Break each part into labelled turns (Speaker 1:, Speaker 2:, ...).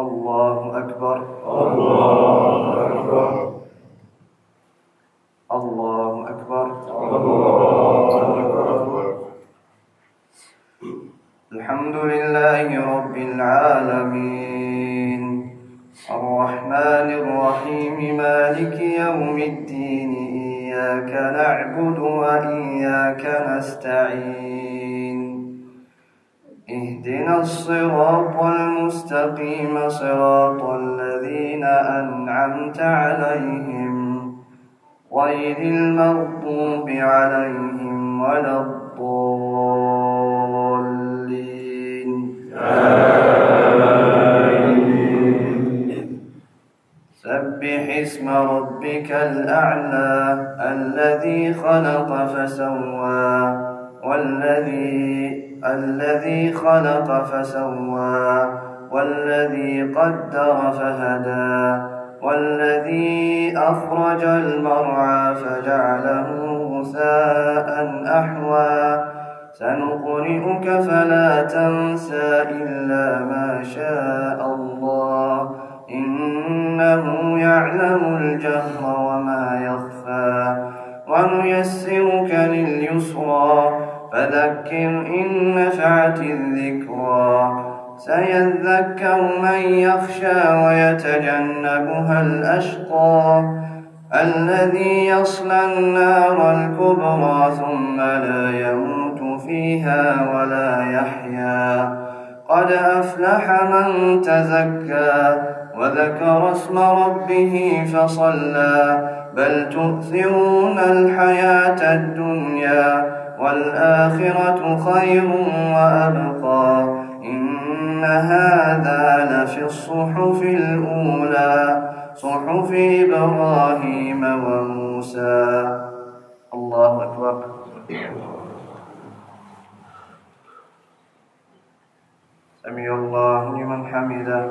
Speaker 1: الله أكبر.
Speaker 2: الله الأعلى الذي خلق فسوى والذي الذي خلق فسوى والذي قدر فهدى والذي أخرج المرعى فجعله غثاء أحوى. سنقرئك فلا تنسى إلا ما شاء الله. إنه يعلم الجهر وما يخفى ونيسرك لليسرى فذكر إن نفعت الذكرى سيذكر من يخشى ويتجنبها الأشقى الذي يصلى النار الكبرى ثم لا يموت فيها ولا يحيا قد أفلح من تزكى وذكر اسم ربه فصلى بل تؤثرون الحياة الدنيا والآخرة خير وأبقى إن هذا لفي الصحف الأولى صحف إبراهيم وموسى. الله أكبر. سمع الله لمن حمده.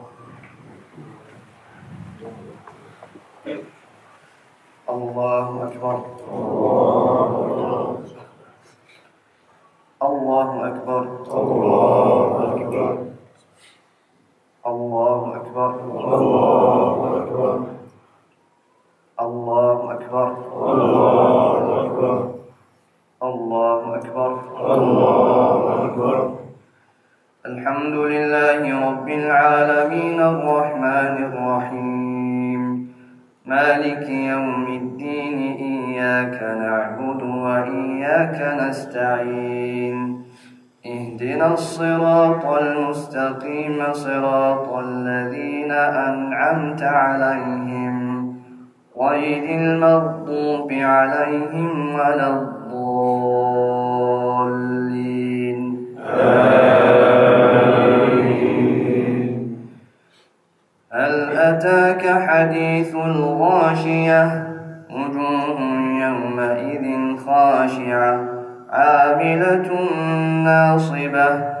Speaker 2: الله أكبر. الصراط المستقيم صراط الذين أنعمت عليهم. غير المغضوب عليهم ولا الضالين. هل أتاك حديث الغاشية؟ وجوه يومئذ خاشعة عاملة ناصبة.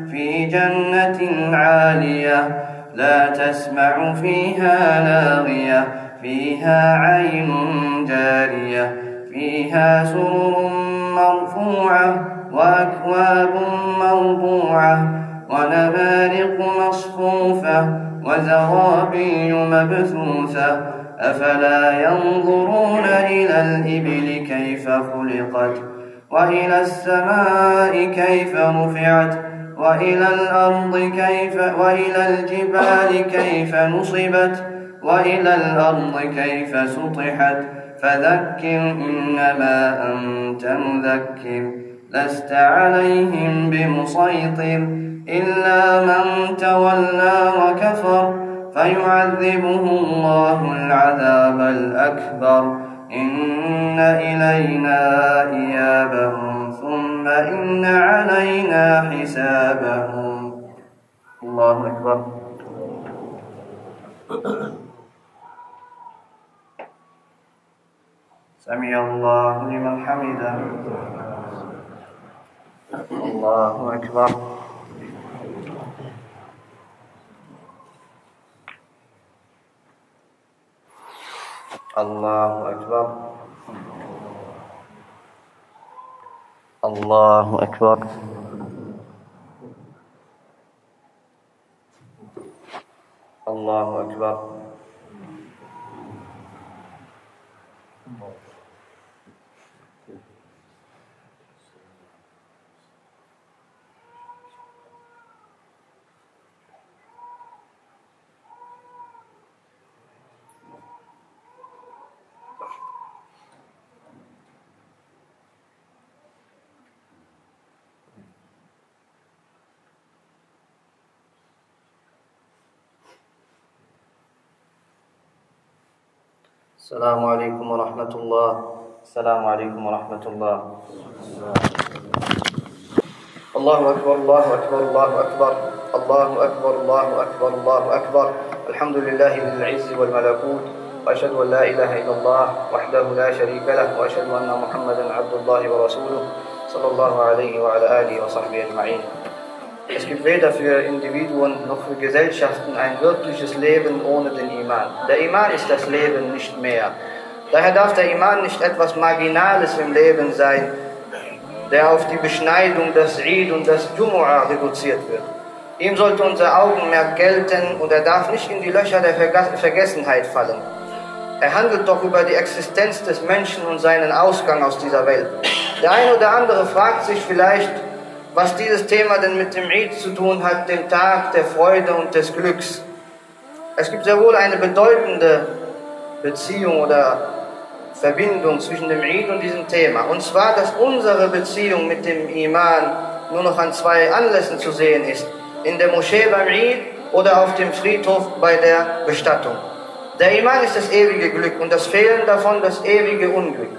Speaker 2: في جنة عالية لا تسمع فيها لاغية فيها عين جارية فيها سرر مرفوعة وأكواب موضوعة ونبارق مصفوفة وزرابي مبثوثة. أفلا ينظرون إلى الإبل كيف خلقت وإلى السماء كيف رفعت؟ وإلى الأرض كيف وإلى الجبال كيف نصبت؟ وإلى الأرض كيف سطحت؟ فذكر إنما أنت مذكر لست عليهم بمسيطر إلا من تولى وكفر فيعذبه الله العذاب الأكبر. إن إلينا إيابهم ثم إن علينا حسابهم. الله أكبر. سمع الله لمن حمده. الله أكبر. الله أكبر. الله أكبر. الله أكبر. السلام عليكم ورحمة الله. السلام عليكم ورحمة الله. الله أكبر الله أكبر الله أكبر الله أكبر الله أكبر الله أكبر. الحمد لله ذي العز والملكوت وأشهد أن لا إله إلا الله وحده لا شريك له وأشهد أن محمدا عبد الله ورسوله صلى الله عليه وعلى آله وصحبه أجمعين. Es gibt weder für Individuen noch für Gesellschaften ein wirkliches Leben ohne den Iman. Der Iman ist das Leben nicht mehr. Daher darf der Iman nicht etwas Marginales im Leben sein, der auf die Beschneidung, das Eid und das Jumu'ah reduziert wird. Ihm sollte unser Augenmerk gelten und er darf nicht in die Löcher der Vergessenheit fallen. Er handelt doch über die Existenz des Menschen und seinen Ausgang aus dieser Welt. Der eine oder andere fragt sich vielleicht, was dieses Thema denn mit dem Eid zu tun hat, dem Tag der Freude und des Glücks. Es gibt sehr wohl eine bedeutende Beziehung oder Verbindung zwischen dem Eid und diesem Thema. Und zwar, dass unsere Beziehung mit dem Iman nur noch an zwei Anlässen zu sehen ist. In der Moschee beim Eid oder auf dem Friedhof bei der Bestattung. Der Iman ist das ewige Glück und das Fehlen davon das ewige Unglück.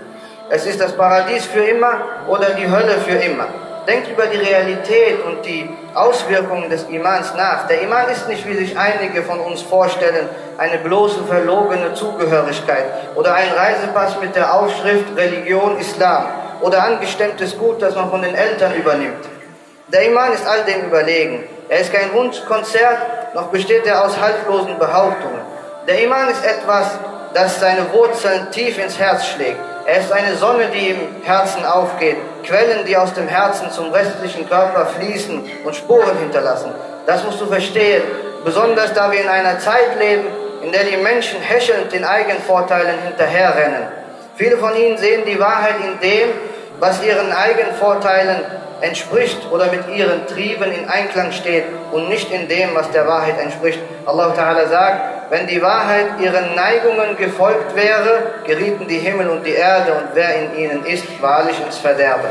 Speaker 2: Es ist das Paradies für immer oder die Hölle für immer. Denkt über die Realität und die Auswirkungen des Imans nach. Der Iman ist nicht, wie sich einige von uns vorstellen, eine bloße verlogene Zugehörigkeit oder ein Reisepass mit der Aufschrift Religion Islam oder angestemmtes Gut, das man von den Eltern übernimmt. Der Iman ist all dem überlegen. Er ist kein Wunschkonzert, noch besteht er aus haltlosen Behauptungen. Der Iman ist etwas, das seine Wurzeln tief ins Herz schlägt. Er ist eine Sonne, die im Herzen aufgeht, Quellen, die aus dem Herzen zum restlichen Körper fließen und Spuren hinterlassen. Das musst du verstehen, besonders da wir in einer Zeit leben, in der die Menschen hechelnd den Eigenvorteilen hinterherrennen. Viele von ihnen sehen die Wahrheit in dem, was ihren Eigenvorteilen entspricht oder mit ihren Trieben in Einklang steht und nicht in dem, was der Wahrheit entspricht. Allah Ta'ala sagt, wenn die Wahrheit ihren Neigungen gefolgt wäre, gerieten die Himmel und die Erde und wer in ihnen ist, wahrlich ins Verderben.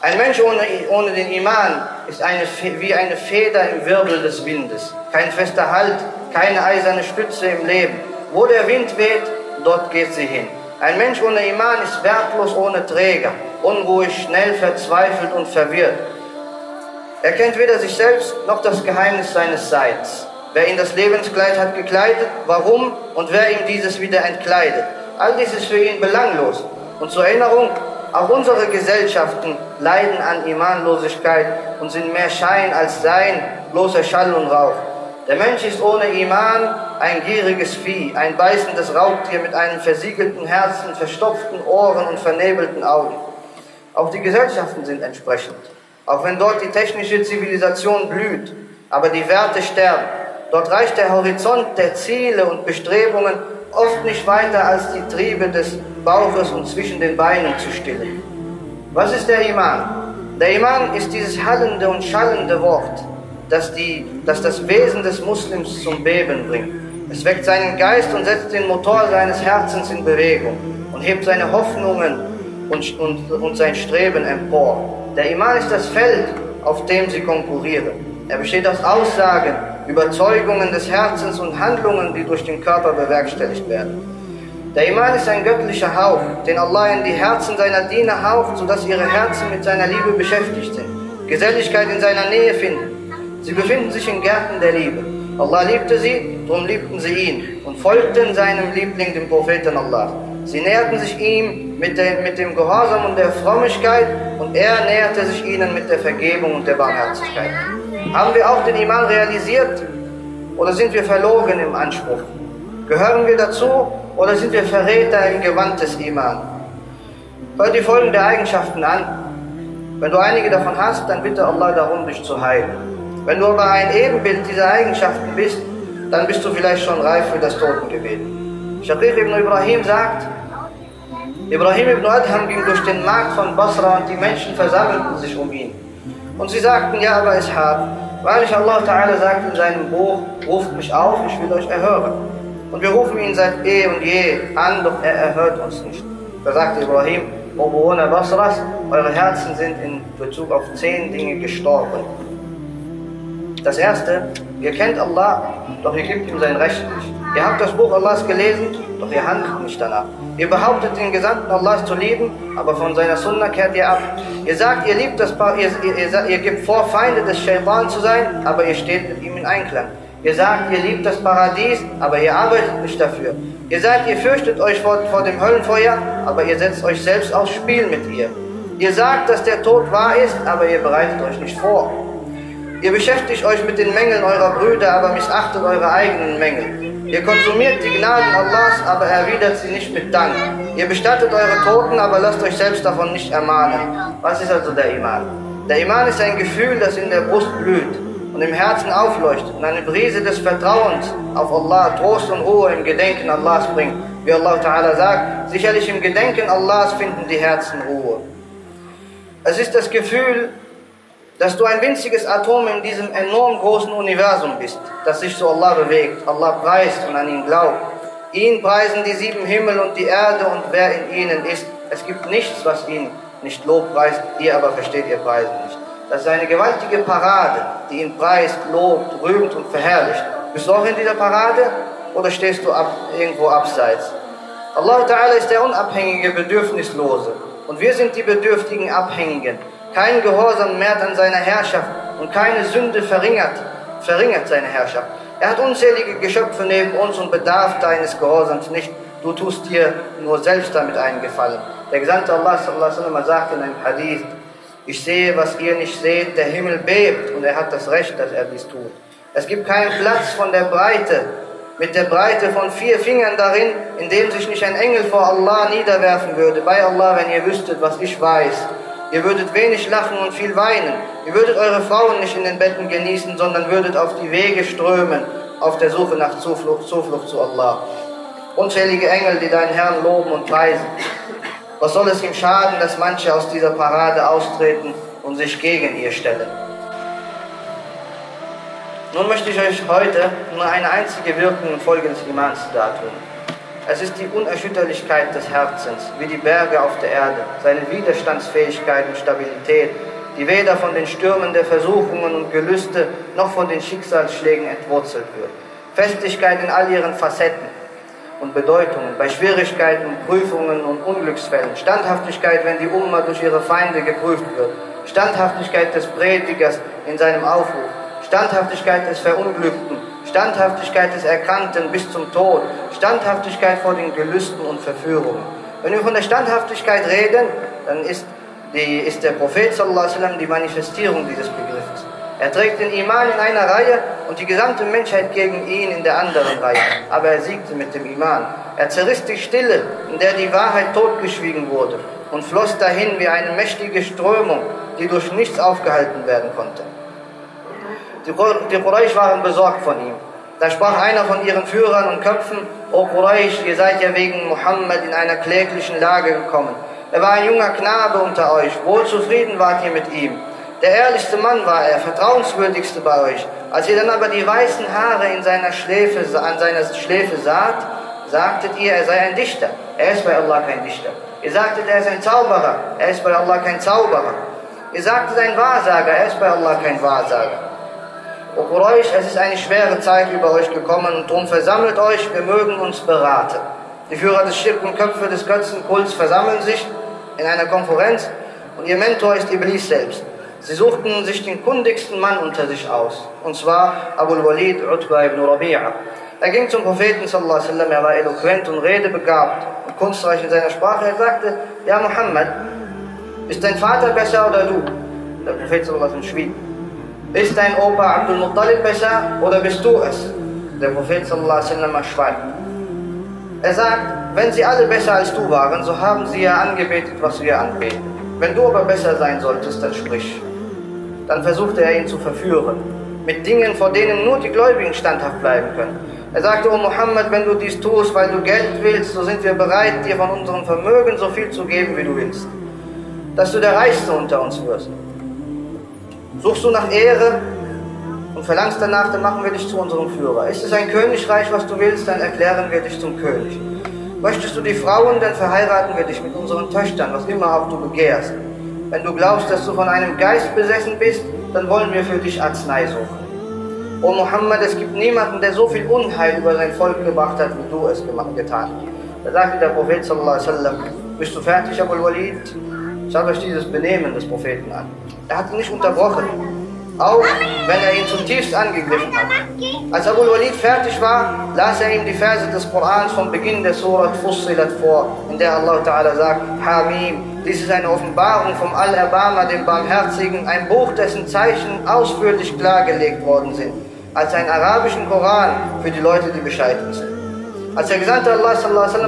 Speaker 2: Ein Mensch ohne, ohne den Iman ist eine, wie eine Feder im Wirbel des Windes. Kein fester Halt, keine eiserne Stütze im Leben. Wo der Wind weht, dort geht sie hin. Ein Mensch ohne Iman ist wertlos ohne Träger, unruhig, schnell verzweifelt und verwirrt. Er kennt weder sich selbst noch das Geheimnis seines Seins. Wer ihn das Lebenskleid hat gekleidet, warum und wer ihm dieses wieder entkleidet. All dies ist für ihn belanglos. Und zur Erinnerung, auch unsere Gesellschaften leiden an Imanlosigkeit und sind mehr Schein als Sein, bloßer Schall und Rauch. Der Mensch ist ohne Iman ein gieriges Vieh, ein beißendes Raubtier mit einem versiegelten Herzen, verstopften Ohren und vernebelten Augen. Auch die Gesellschaften sind entsprechend. Auch wenn dort die technische Zivilisation blüht, aber die Werte sterben. Dort reicht der Horizont der Ziele und Bestrebungen oft nicht weiter als die Triebe des Bauches und zwischen den Beinen zu stillen. Was ist der Iman? Der Iman ist dieses hallende und schallende Wort, das, die, das das Wesen des Muslims zum Beben bringt. Es weckt seinen Geist und setzt den Motor seines Herzens in Bewegung und hebt seine Hoffnungen und, und, und sein Streben empor. Der Iman ist das Feld, auf dem sie konkurrieren. Er besteht aus Aussagen, Überzeugungen des Herzens und Handlungen, die durch den Körper bewerkstelligt werden. Der Iman ist ein göttlicher Hauch, den Allah in die Herzen seiner Diener haucht, sodass ihre Herzen mit seiner Liebe beschäftigt sind, Geselligkeit in seiner Nähe finden. Sie befinden sich in Gärten der Liebe. Allah liebte sie, darum liebten sie ihn und folgten seinem Liebling, dem Propheten Allah. Sie näherten sich ihm mit, der, mit dem Gehorsam und der Frömmigkeit und er näherte sich ihnen mit der Vergebung und der Barmherzigkeit. Haben wir auch den Iman realisiert oder sind wir verlogen im Anspruch? Gehören wir dazu oder sind wir Verräter im Gewand des Iman? Hör die folgenden Eigenschaften an. Wenn du einige davon hast, dann bitte Allah darum, dich zu heilen. Wenn du aber ein Ebenbild dieser Eigenschaften bist, dann bist du vielleicht schon reif für das Totengebet. Shaqiq ibn Ibrahim sagt, Ibrahim ibn Adham ging durch den Markt von Basra und die Menschen versammelten sich um ihn. Und sie sagten, ja, aber Ishaq, wahrlich Allah Ta'ala sagt in seinem Buch, ruft mich auf, ich will euch erhören. Und wir rufen ihn seit eh und je an, doch er erhört uns nicht. Da sagte Ibrahim, O Bewohner Basras, eure Herzen sind in Bezug auf zehn Dinge gestorben. Das erste, ihr kennt Allah, doch ihr gebt ihm sein Recht nicht. Ihr habt das Buch Allahs gelesen, doch ihr handelt nicht danach. Ihr behauptet den Gesandten Allahs zu lieben, aber von seiner Sunna kehrt ihr ab. Ihr sagt, ihr liebt das pa ihr, ihr, ihr, ihr gebt vor, Feinde des Shaitan zu sein, aber ihr steht mit ihm in Einklang. Ihr sagt, ihr liebt das Paradies, aber ihr arbeitet nicht dafür. Ihr sagt, ihr fürchtet euch vor, vor dem Höllenfeuer, aber ihr setzt euch selbst aufs Spiel mit ihr. Ihr sagt, dass der Tod wahr ist, aber ihr bereitet euch nicht vor. Ihr beschäftigt euch mit den Mängeln eurer Brüder, aber missachtet eure eigenen Mängel. Ihr konsumiert die Gnaden Allahs, aber erwidert sie nicht mit Dank. Ihr bestattet eure Toten, aber lasst euch selbst davon nicht ermahnen. Was ist also der Iman? Der Iman ist ein Gefühl, das in der Brust blüht und im Herzen aufleuchtet und eine Brise des Vertrauens auf Allah, Trost und Ruhe im Gedenken Allahs bringt. Wie Allah Ta'ala sagt, sicherlich im Gedenken Allahs finden die Herzen Ruhe. Es ist das Gefühl, dass du ein winziges Atom in diesem enorm großen Universum bist, das sich zu Allah bewegt, Allah preist und an ihn glaubt. Ihn preisen die sieben Himmel und die Erde und wer in ihnen ist. Es gibt nichts, was ihn nicht lobpreist, ihr aber versteht ihr Preisen nicht. Das ist eine gewaltige Parade, die ihn preist, lobt, rühmt und verherrlicht. Bist du auch in dieser Parade oder stehst du ab, irgendwo abseits? Allah Ta'ala ist der unabhängige, bedürfnislose und wir sind die bedürftigen Abhängigen. Kein Gehorsam mehrt an seiner Herrschaft und keine Sünde verringert, verringert seine Herrschaft. Er hat unzählige Geschöpfe neben uns und bedarf deines Gehorsams nicht. Du tust dir nur selbst damit einen Gefallen. Der Gesandte Allah sallam, sagt in einem Hadith, ich sehe, was ihr nicht seht, der Himmel bebt und er hat das Recht, dass er dies tut. Es gibt keinen Platz von der Breite, mit der Breite von vier Fingern darin, in dem sich nicht ein Engel vor Allah niederwerfen würde. Bei Allah, wenn ihr wüsstet, was ich weiß. Ihr würdet wenig lachen und viel weinen. Ihr würdet eure Frauen nicht in den Betten genießen, sondern würdet auf die Wege strömen, auf der Suche nach Zuflucht, Zuflucht zu Allah. Unzählige Engel, die deinen Herrn loben und preisen. Was soll es ihm schaden, dass manche aus dieser Parade austreten und sich gegen ihr stellen? Nun möchte ich euch heute nur eine einzige Wirkung und Folge des Imans dartun. Es ist die Unerschütterlichkeit des Herzens, wie die Berge auf der Erde, seine Widerstandsfähigkeit und Stabilität, die weder von den Stürmen der Versuchungen und Gelüste noch von den Schicksalsschlägen entwurzelt wird. Festigkeit in all ihren Facetten und Bedeutungen, bei Schwierigkeiten, Prüfungen und Unglücksfällen. Standhaftigkeit, wenn die Umma durch ihre Feinde geprüft wird. Standhaftigkeit des Predigers in seinem Aufruf. Standhaftigkeit des Verunglückten. Standhaftigkeit des Erkrankten bis zum Tod. Standhaftigkeit vor den Gelüsten und Verführungen. Wenn wir von der Standhaftigkeit reden, dann ist, die, ist der Prophet sallam, die Manifestierung dieses Begriffes. Er trägt den Iman in einer Reihe und die gesamte Menschheit gegen ihn in der anderen Reihe. Aber er siegte mit dem Iman. Er zerriss die Stille, in der die Wahrheit totgeschwiegen wurde und floss dahin wie eine mächtige Strömung, die durch nichts aufgehalten werden konnte. Die Qur- Die Quraysh waren besorgt von ihm. Da sprach einer von ihren Führern und Köpfen, O Quraysh, ihr seid ja wegen Mohammed in einer kläglichen Lage gekommen. Er war ein junger Knabe unter euch, wohl zufrieden wart ihr mit ihm. Der ehrlichste Mann war er, vertrauenswürdigste bei euch. Als ihr dann aber die weißen Haare in seiner Schläfe, an seiner Schläfe saht, sagtet ihr, er sei ein Dichter. Er ist bei Allah kein Dichter. Ihr sagtet, er ist ein Zauberer. Er ist bei Allah kein Zauberer. Ihr sagtet, ein Wahrsager. Er ist bei Allah kein Wahrsager. O Quraysh, es ist eine schwere Zeit über euch gekommen und drum versammelt euch, wir mögen uns beraten. Die Führer des Schirk und Köpfe des Götzenkults versammeln sich in einer Konferenz und ihr Mentor ist Iblis selbst. Sie suchten sich den kundigsten Mann unter sich aus, und zwar Abu al-Walid Utbah ibn Rabi'a. Er ging zum Propheten, sallallahu wasallam, er war eloquent und redebegabt und kunstreich in seiner Sprache. Er sagte, ja Muhammad, ist dein Vater besser oder du? Der Prophet sallallahu wasallam schwieg. Ist dein Opa Abdul Muttalib besser oder bist du es? Der Prophet sallallahu alaihi wasallam schweigt. Er sagt, wenn sie alle besser als du waren, so haben sie ja angebetet, was wir anbeten. Wenn du aber besser sein solltest, dann sprich. Dann versuchte er ihn zu verführen, mit Dingen, vor denen nur die Gläubigen standhaft bleiben können. Er sagte, O Mohammed, wenn du dies tust, weil du Geld willst, so sind wir bereit, dir von unserem Vermögen so viel zu geben, wie du willst. Dass du der Reichste unter uns wirst. Suchst du nach Ehre und verlangst danach, dann machen wir dich zu unserem Führer. Ist es ein Königreich, was du willst, dann erklären wir dich zum König. Möchtest du die Frauen, dann verheiraten wir dich mit unseren Töchtern, was immer auch du begehrst. Wenn du glaubst, dass du von einem Geist besessen bist, dann wollen wir für dich Arznei suchen. O Muhammad, es gibt niemanden, der so viel Unheil über sein Volk gebracht hat, wie du es getan hast. Da sagte der Prophet sallallahu alaihi wasallam, bist du fertig, Abu Walid? Schaut euch dieses Benehmen des Propheten an. Er hat ihn nicht unterbrochen, auch wenn er ihn zutiefst angegriffen hat. Als Abu Walid fertig war, las er ihm die Verse des Korans vom Beginn der Surat Fussilat vor, in der Allah Ta'ala sagt, Hamim, dies ist eine Offenbarung vom Allerbarmer, dem Barmherzigen, ein Buch, dessen Zeichen ausführlich klargelegt worden sind, als einen arabischen Koran für die Leute, die bescheiden sind. Als der Gesandte Allah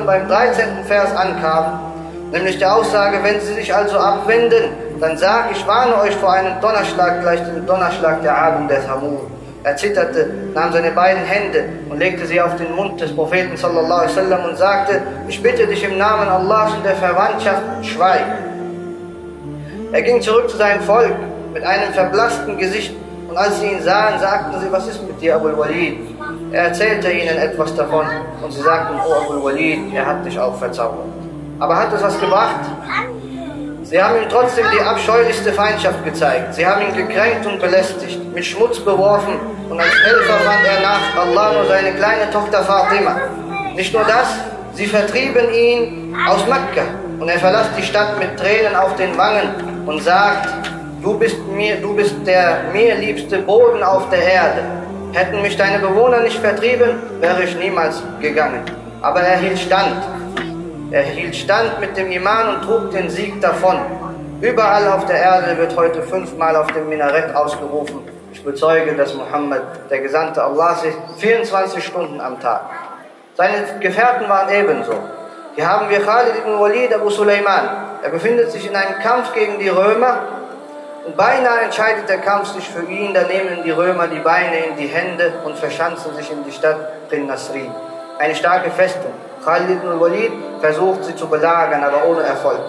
Speaker 2: beim 13. Vers ankam, nämlich der Aussage, wenn sie sich also abwenden, dann sag, ich warne euch vor einem Donnerschlag gleich dem Donnerschlag der Ad und der Thamud. Er zitterte, nahm seine beiden Hände und legte sie auf den Mund des Propheten sallallahu alaihi wasallam und sagte, ich bitte dich im Namen Allahs und der Verwandtschaft, schweig. Er ging zurück zu seinem Volk mit einem verblassten Gesicht und als sie ihn sahen, sagten sie, was ist mit dir, Abu Walid? Er erzählte ihnen etwas davon und sie sagten, oh Abu Walid, er hat dich auch verzaubert. Aber hat es was gebracht? Sie haben ihm trotzdem die abscheulichste Feindschaft gezeigt. Sie haben ihn gekränkt und belästigt, mit Schmutz beworfen und als Helfer fand er nach Allah nur seine kleine Tochter Fatima. Nicht nur das, sie vertrieben ihn aus Mekka und er verlässt die Stadt mit Tränen auf den Wangen und sagt, du bist, mir, du bist der mir liebste Boden auf der Erde. Hätten mich deine Bewohner nicht vertrieben, wäre ich niemals gegangen. Aber er hielt stand. Er hielt stand mit dem Iman und trug den Sieg davon. Überall auf der Erde wird heute fünfmal auf dem Minarett ausgerufen. Ich bezeuge, dass Mohammed der Gesandte Allahs ist, 24 Stunden am Tag. Seine Gefährten waren ebenso. Hier haben wir Khalid ibn Walid Abu Sulaiman. Er befindet sich in einem Kampf gegen die Römer und beinahe entscheidet der Kampf sich für ihn. Da nehmen die Römer die Beine in die Hände und verschanzen sich in die Stadt Bin Nasri. Eine starke Festung. Khalid ibn Walid versucht sie zu belagern, aber ohne Erfolg.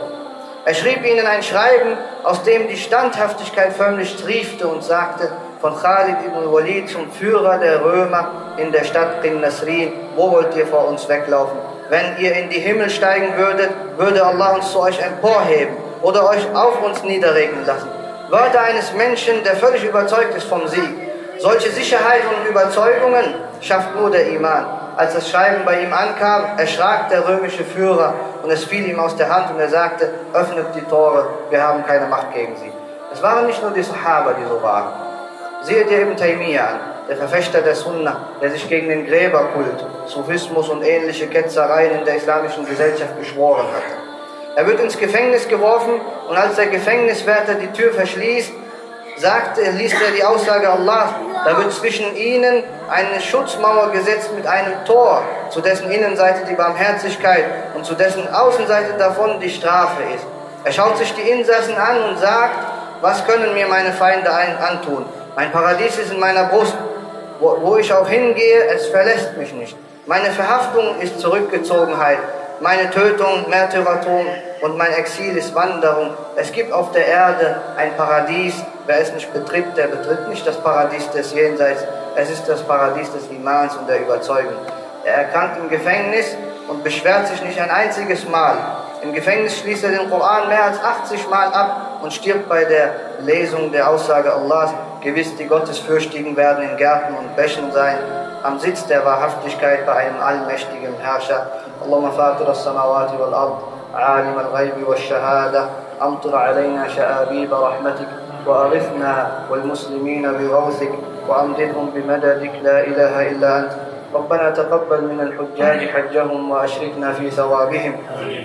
Speaker 2: Er schrieb ihnen ein Schreiben, aus dem die Standhaftigkeit förmlich triefte und sagte, von Khalid ibn Walid zum Führer der Römer in der Stadt Bin Nasrin, wo wollt ihr vor uns weglaufen? Wenn ihr in die Himmel steigen würdet, würde Allah uns zu euch emporheben oder euch auf uns niederregnen lassen. Wörter eines Menschen, der völlig überzeugt ist vom Sieg. Solche Sicherheit und Überzeugungen schafft nur der Iman. Als das Schreiben bei ihm ankam, erschrak der römische Führer und es fiel ihm aus der Hand und er sagte, öffnet die Tore, wir haben keine Macht gegen sie. Es waren nicht nur die Sahaba, die so waren. Seht ihr Ibn Taymiyyah an, der Verfechter der Sunna, der sich gegen den Gräberkult, Sufismus und ähnliche Ketzereien in der islamischen Gesellschaft geschworen hat. Er wird ins Gefängnis geworfen und als der Gefängniswärter die Tür verschließt, sagt, liest er die Aussage Allah, da wird zwischen ihnen eine Schutzmauer gesetzt mit einem Tor, zu dessen Innenseite die Barmherzigkeit und zu dessen Außenseite davon die Strafe ist. Er schaut sich die Insassen an und sagt, was können mir meine Feinde ein antun? Mein Paradies ist in meiner Brust. Wo, wo ich auch hingehe, es verlässt mich nicht. Meine Verhaftung ist Zurückgezogenheit. Meine Tötung, Märtyrertum und mein Exil ist Wanderung. Es gibt auf der Erde ein Paradies. Wer es nicht betritt, der betritt nicht das Paradies des Jenseits. Es ist das Paradies des Imans und der Überzeugung. Er erkrankt im Gefängnis und beschwert sich nicht ein einziges Mal. Im Gefängnis schließt er den Koran mehr als 80 Mal ab und stirbt bei der Lesung der Aussage Allahs. Gewiss, die Gottesfürchtigen werden in Gärten und Bächen sein, am Sitz der Wahrhaftigkeit bei einem allmächtigen Herrscher. Fatir as-samawati wal ard, عالم الغيب والشهادة أمطر علينا شآبيب رحمتك وأغثنا والمسلمين بغوثك وأمددهم بمددك لا إله إلا أنت. ربنا تقبل من الحجاج حجهم وأشركنا في ثوابهم.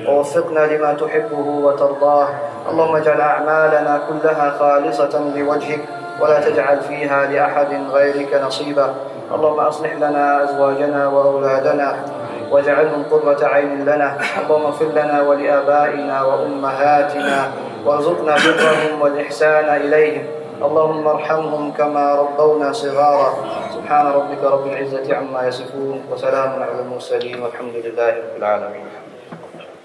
Speaker 2: ووفقنا لما تحبه وترضاه. اللهم اجعل أعمالنا كلها خالصة لوجهك ولا تجعل فيها لأحد غيرك نصيبا. اللهم أصلح لنا أزواجنا وأولادنا. واجعلهم قرة عين لنا اللهم اغفر لنا ولآبائنا وأمهاتنا وارزقنا برهم والإحسان إليهم. اللهم ارحمهم كما ربونا صغارا. سبحان ربك رب العزة عما يصفون وسلام على المرسلين والحمد لله رب العالمين.